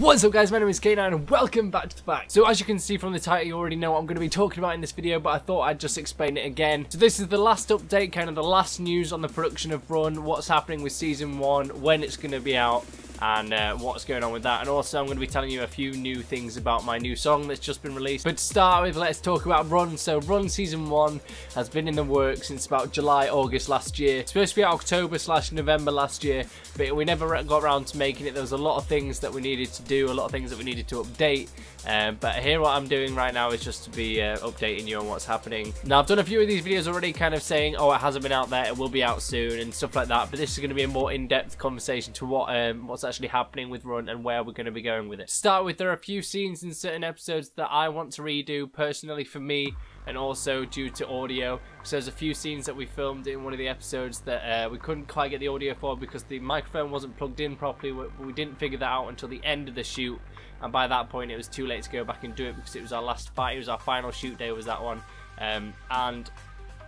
What's up guys, my name is Kanine and welcome back to the back. So as you can see from the title you already know what I'm going to be talking about in this video but I thought I'd just explain it again. So this is the last update, kind of the last news on the production of Run, what's happening with season 1, when it's going to be out, and uh, what's going on with that. And also I'm going to be telling you a few new things about my new song that's just been released. But to start with, let's talk about Run. So Run Season 1 has been in the works since about July, August last year. It's supposed to be October slash November last year, but we never got around to making it. There was a lot of things that we needed to do, a lot of things that we needed to update. Um, but here what I'm doing right now is just to be uh, updating you on what's happening. Now I've done a few of these videos already kind of saying, oh it hasn't been out there, it will be out soon and stuff like that. But this is going to be a more in-depth conversation to what um, what's actually happening with Run and where we're going to be going with it. Start with there are a few scenes in certain episodes that I want to redo personally for me and also due to audio. So there's a few scenes that we filmed in one of the episodes that uh, we couldn't quite get the audio for because the microphone wasn't plugged in properly. We, we didn't figure that out until the end of the shoot and by that point it was too late to go back and do it because it was our last fight, it was our final shoot day was that one. Um, and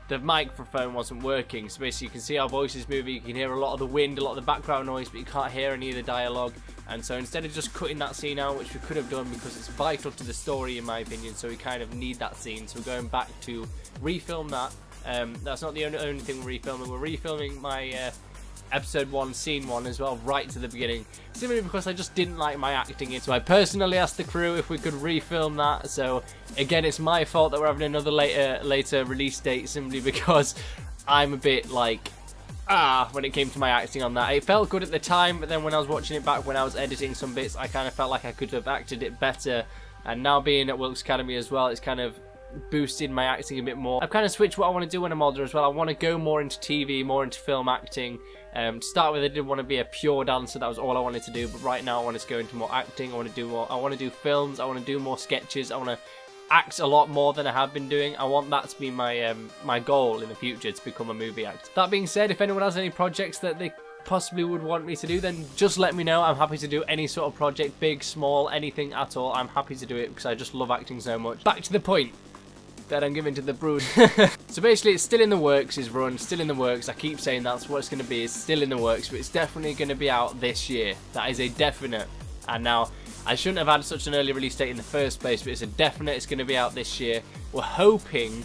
the microphone wasn't working. So basically you can see our voices moving, you can hear a lot of the wind, a lot of the background noise, but you can't hear any of the dialogue. And so instead of just cutting that scene out, which we could have done because it's vital to the story in my opinion, so we kind of need that scene. So we're going back to refilm that. Um, that's not the only, only thing we're refilming. We're refilming my uh, episode 1, scene 1 as well, right to the beginning. Simply because I just didn't like my acting in. So I personally asked the crew if we could refilm that. So again, it's my fault that we're having another later later release date simply because I'm a bit like ah when it came to my acting on that. It felt good at the time, but then when I was watching it back when I was editing some bits, I kind of felt like I could have acted it better. And now being at Wilkes Academy as well, it's kind of boosted my acting a bit more. I've kind of switched what I want to do when I'm older as well. I want to go more into TV, more into film acting. Um, to start with, I didn't want to be a pure dancer. That was all I wanted to do. But right now, I want to go into more acting. I want to do more. I want to do films. I want to do more sketches. I want to act a lot more than I have been doing. I want that to be my um, my goal in the future to become a movie actor. That being said, if anyone has any projects that they possibly would want me to do, then just let me know. I'm happy to do any sort of project, big, small, anything at all. I'm happy to do it because I just love acting so much. Back to the point that I'm giving to the brood. so basically it's still in the works, is run, still in the works. I keep saying that's what it's going to be, it's still in the works, but it's definitely going to be out this year. That is a definite. And now, I shouldn't have had such an early release date in the first place, but it's a definite it's going to be out this year. We're hoping,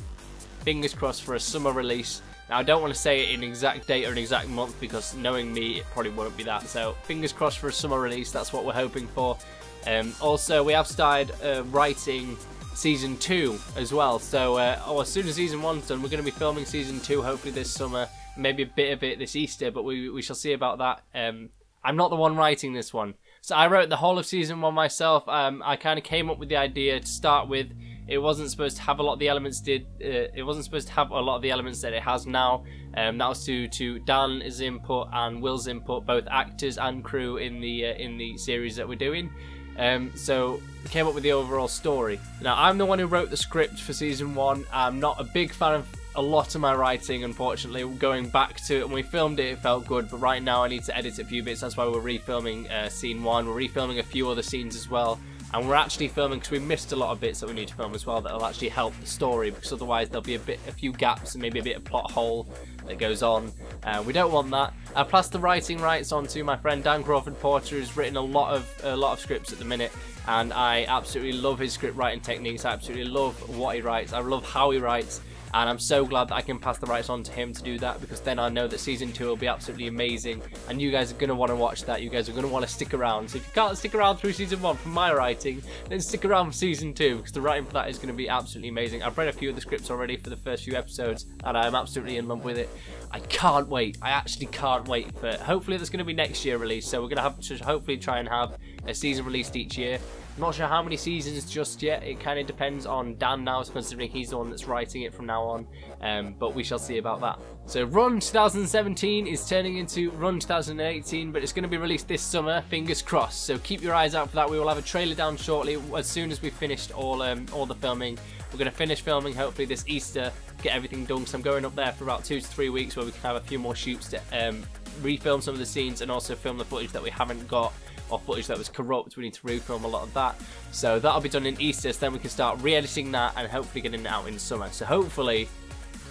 fingers crossed, for a summer release. Now, I don't want to say it in exact date or an exact month because knowing me, it probably won't be that. So, fingers crossed for a summer release. That's what we're hoping for. Um, also, we have started uh, writing season two as well. So, uh, oh, as soon as season one's done, we're going to be filming season two hopefully this summer. Maybe a bit of it this Easter, but we we shall see about that. Um, I'm not the one writing this one, so I wrote the whole of season one myself. Um, I kind of came up with the idea to start with. It wasn't supposed to have a lot of the elements did. Uh, it wasn't supposed to have a lot of the elements that it has now. Um, that was to to Dan's input and Will's input, both actors and crew in the uh, in the series that we're doing. Um, so came up with the overall story. Now I'm the one who wrote the script for season one. I'm not a big fan of a lot of my writing, unfortunately. Going back to it, when we filmed it, it felt good, but right now I need to edit a few bits. That's why we're refilming uh, scene one. We're refilming a few other scenes as well. And we're actually filming because we missed a lot of bits that we need to film as well that'll actually help the story because otherwise there'll be a bit, a few gaps and maybe a bit of plot hole that goes on. Uh, we don't want that. I passed the writing rights on to my friend Dan Crawford Porter, who's written a lot of a lot of scripts at the minute, and I absolutely love his script writing techniques. I absolutely love what he writes. I love how he writes and I'm so glad that I can pass the rights on to him to do that because then I know that season two will be absolutely amazing. And you guys are going to want to watch that. You guys are going to want to stick around. So if you can't stick around through season one from my writing then stick around for season two because the writing for that is going to be absolutely amazing. I've read a few of the scripts already for the first few episodes and I'm absolutely in love with it. I can't wait. I actually can't wait for it hopefully that's going to be next year release. So we're going to have to hopefully try and have a season released each year not sure how many seasons just yet. It kind of depends on Dan now, considering he's the one that's writing it from now on. Um, but we shall see about that. So Run 2017 is turning into Run 2018, but it's going to be released this summer. Fingers crossed. So keep your eyes out for that. We will have a trailer down shortly as soon as we've finished all um, all the filming. We're going to finish filming hopefully this Easter, get everything done. So I'm going up there for about two to three weeks where we can have a few more shoots to um, refilm some of the scenes and also film the footage that we haven't got or footage that was corrupt. We need to refilm a lot of that. So that'll be done in Easter, so then we can start re-editing that and hopefully getting it out in summer. So hopefully,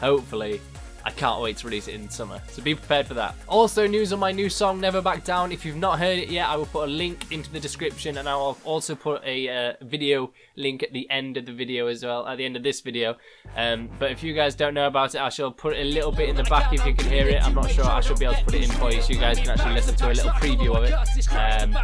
hopefully, I can't wait to release it in summer. So be prepared for that. Also, news on my new song, Never Back Down. If you've not heard it yet, I will put a link into the description and I will also put a uh, video link at the end of the video as well, at the end of this video. Um, but if you guys don't know about it, I shall put a little bit in the back if you can hear it. I'm not sure. I should be able to put it in for you so you guys can actually listen to a little preview of it. Um,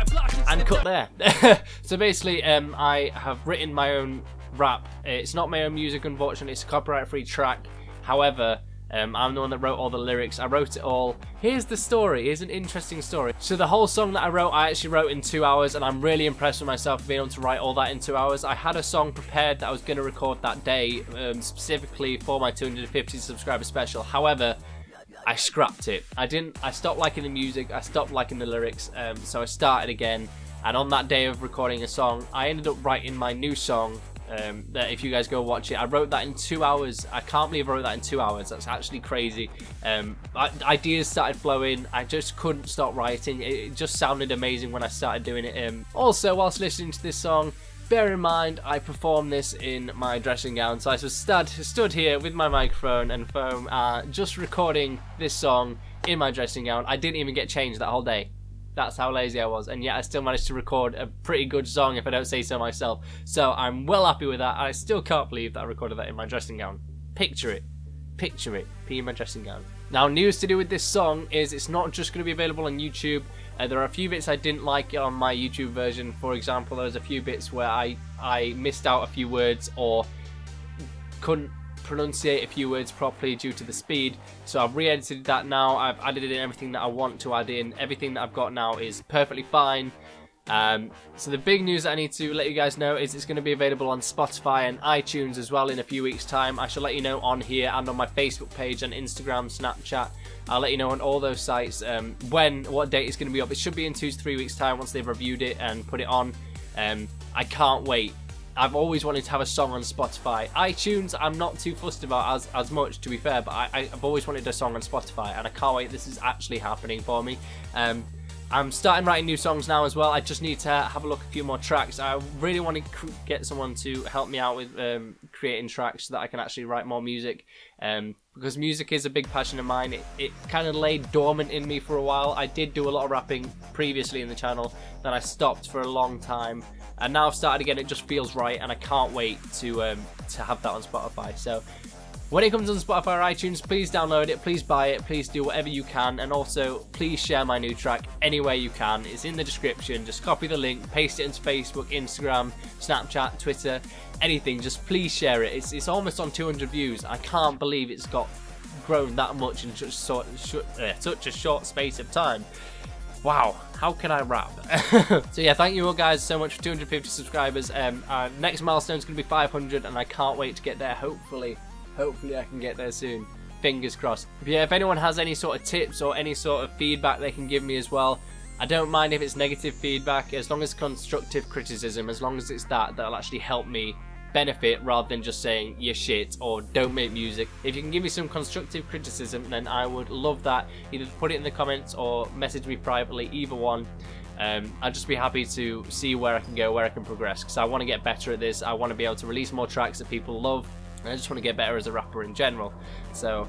and cut there. so basically, um, I have written my own rap. It's not my own music, unfortunately. It's a copyright-free track. However, um, I'm the one that wrote all the lyrics. I wrote it all. Here's the story. Here's an interesting story. So the whole song that I wrote, I actually wrote in two hours, and I'm really impressed with myself for being able to write all that in two hours. I had a song prepared that I was going to record that day, um, specifically for my 250 subscriber special. However, I scrapped it. I didn't. I stopped liking the music. I stopped liking the lyrics. Um, so I started again. And on that day of recording a song, I ended up writing my new song um, that if you guys go watch it, I wrote that in two hours. I can't believe I wrote that in two hours. That's actually crazy. Um, ideas started flowing. I just couldn't stop writing. It, just sounded amazing when I started doing it. Um, also, whilst listening to this song, bear in mind I performed this in my dressing gown. So I stood, stood here with my microphone and phone, uh, just recording this song in my dressing gown. I didn't even get changed that whole day. That's how lazy I was, and yet I still managed to record a pretty good song if I don't say so myself. So I'm well happy with that. I still can't believe that I recorded that in my dressing gown. Picture it. Picture it. Pee in my dressing gown. Now, news to do with this song is it's not just going to be available on YouTube. Uh, there are a few bits I didn't like on my YouTube version. For example, there was a few bits where I, I missed out a few words or couldn't pronunciate a few words properly due to the speed. So I've re-edited that now. I've added in everything that I want to add in. Everything that I've got now is perfectly fine. Um, so the big news I need to let you guys know is it's going to be available on Spotify and iTunes as well in a few weeks time. I shall let you know on here and on my Facebook page and Instagram, Snapchat. I'll let you know on all those sites um, when, what date it's going to be up. It should be in two to three weeks time once they've reviewed it and put it on. Um, I can't wait I've always wanted to have a song on Spotify. iTunes, I'm not too fussed about as, as much, to be fair, but I, have always wanted a song on Spotify, and I can't wait. This is actually happening for me. Um, I'm starting writing new songs now as well. I just need to have a look at a few more tracks. I really want to get someone to help me out with um, creating tracks so that I can actually write more music. Um, because music is a big passion of mine. It, it kind of lay dormant in me for a while. I did do a lot of rapping previously in the channel, then I stopped for a long time and now I've started again it just feels right and I can't wait to um, to have that on Spotify so when it comes on Spotify or iTunes please download it please buy it please do whatever you can and also please share my new track anywhere you can it's in the description just copy the link paste it into Facebook Instagram Snapchat Twitter anything just please share it it's, it's almost on 200 views I can't believe it's got grown that much in such, uh, such a short space of time Wow, how can I rap? so yeah, thank you all guys so much for 250 subscribers. Um, our next milestone is going to be 500 and I can't wait to get there. Hopefully, hopefully I can get there soon. Fingers crossed. But yeah, if anyone has any sort of tips or any sort of feedback they can give me as well, I don't mind if it's negative feedback, as long as constructive criticism, as long as it's that, that'll actually help me benefit rather than just saying you're shit or don't make music. If you can give me some constructive criticism, then I would love that. Either put it in the comments or message me privately, either one. Um, I'd just be happy to see where I can go, where I can progress, because I want to get better at this. I want to be able to release more tracks that people love, and I just want to get better as a rapper in general. So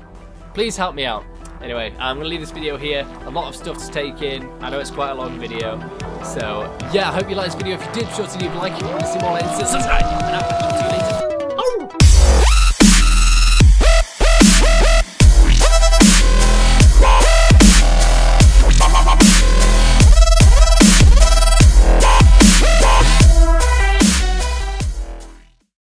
please help me out. Anyway, I'm going to leave this video here. A lot of stuff to take in. I know it's quite a long video. So, yeah, I hope you liked this video. If you did, be sure to leave a like if you want to see more. Like, subscribe.